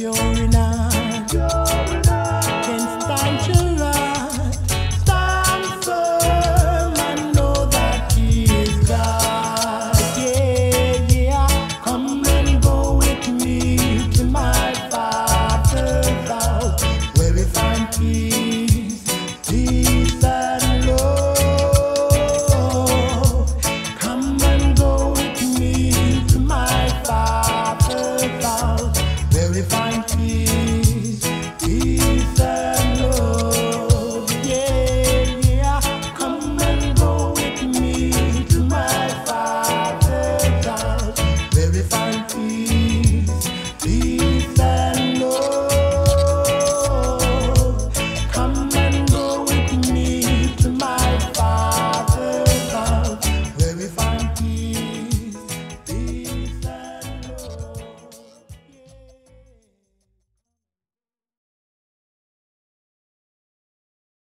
pure in